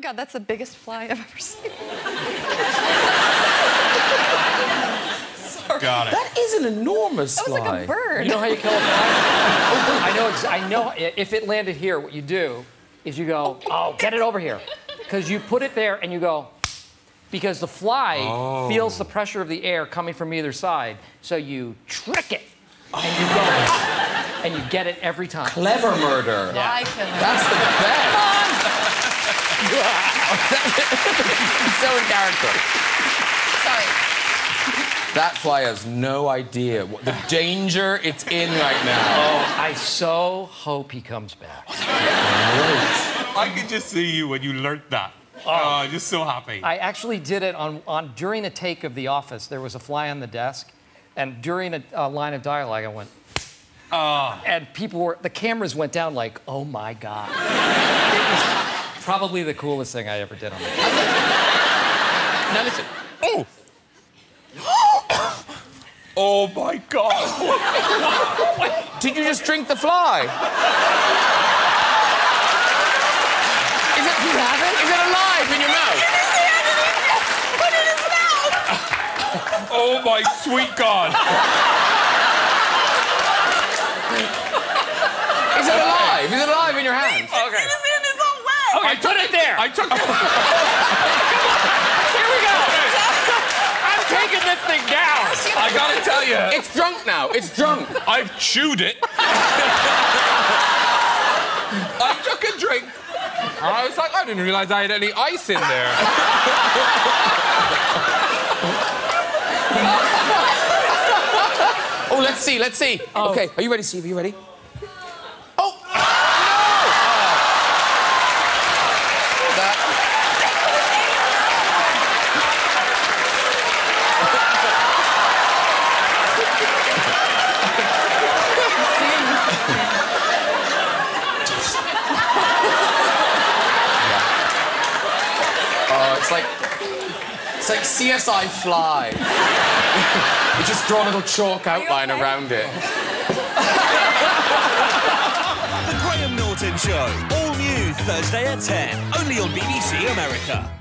my God, that's the biggest fly I've ever seen. Got it. That is an enormous That was fly. like a bird. You know how you kill a fly? I know. ex- I know. If it landed here, what you do is you go, "Oh, get it over here," because you put it there and you go, because the fly oh. feels the pressure of the air coming from either side. So you trick it, and you go, oh. and you get it every time. Clever murder. Fly killer. That's the best. So in character. Sorry. That fly has no idea what the danger it's in right now. Oh, I so hope he comes back. I could just see you when you learned that. Oh, just so happy. I actually did it on, on during a take of The Office. There was a fly on the desk, and during a, a line of dialogue, I went, Ah. and people were, the cameras went down like, oh my god. It was probably the coolest thing I ever did on the Now listen. Oh! oh my god! Did you just drink the fly? Is it? You haven't? Is it alive in your mouth? Put it in his mouth? Oh my sweet god! Is it alive? Is it alive in your hand? Okay. I put it there. I took. Come on. Here we go. I'm taking this thing down. I gotta tell you, It's drunk now. It's drunk. I've chewed it. I took a drink. And I was like, I didn't realize I had any ice in there. Oh, let's see. Let's see. Oh. Okay, are you ready, Steve? Are you ready? Oh! That- Oh, it's like it's like CSI Fly. you just draw a little chalk outline okay? around it. The Graham Norton Show. All new Thursday at 10. Only on BBC America.